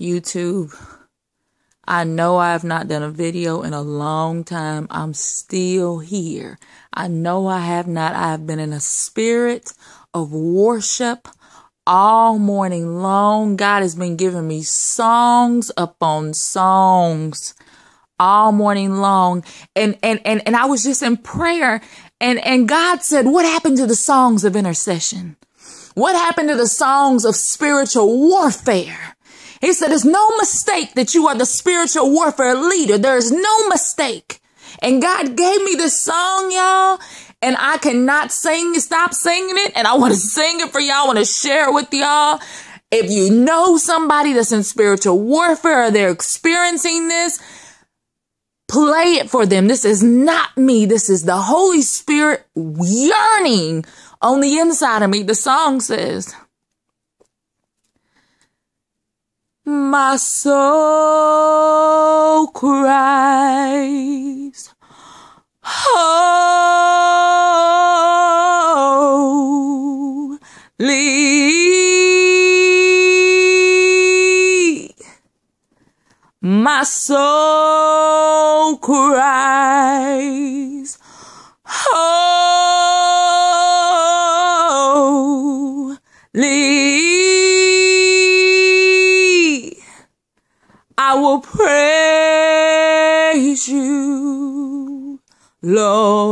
YouTube. I know I have not done a video in a long time. I'm still here. I know I have not. I have been in a spirit of worship all morning long. God has been giving me songs upon songs all morning long. And, and, and, and I was just in prayer and, and God said, what happened to the songs of intercession? What happened to the songs of spiritual warfare? He said, There's no mistake that you are the spiritual warfare leader. There is no mistake. And God gave me this song, y'all, and I cannot sing, stop singing it. And I want to sing it for y'all. I want to share it with y'all. If you know somebody that's in spiritual warfare or they're experiencing this, play it for them. This is not me. This is the Holy Spirit yearning on the inside of me. The song says, My soul cries, Holy. My soul cries, I will praise you, Lord.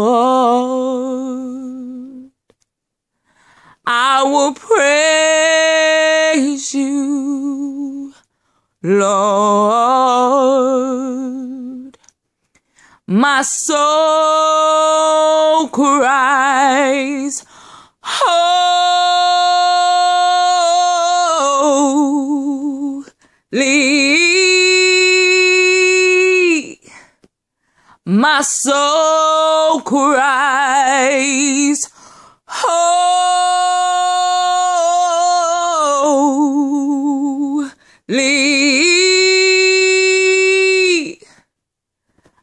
I will praise you, Lord. My soul cries, Holy. My soul cries, Holy.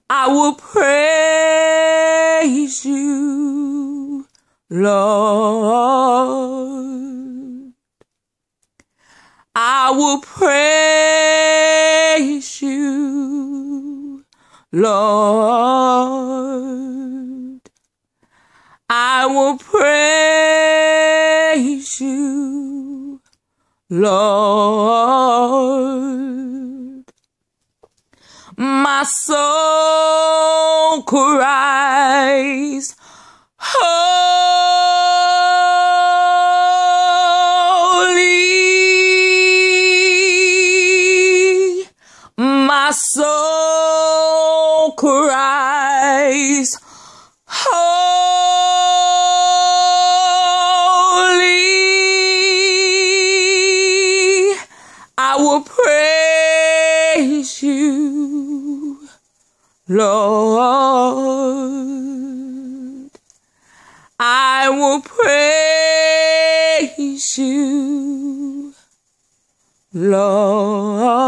I will praise you, Lord. I will praise you, Lord. I will praise you, Lord. My soul cries, Holy. My soul I will praise you, Lord. I will praise you, Lord.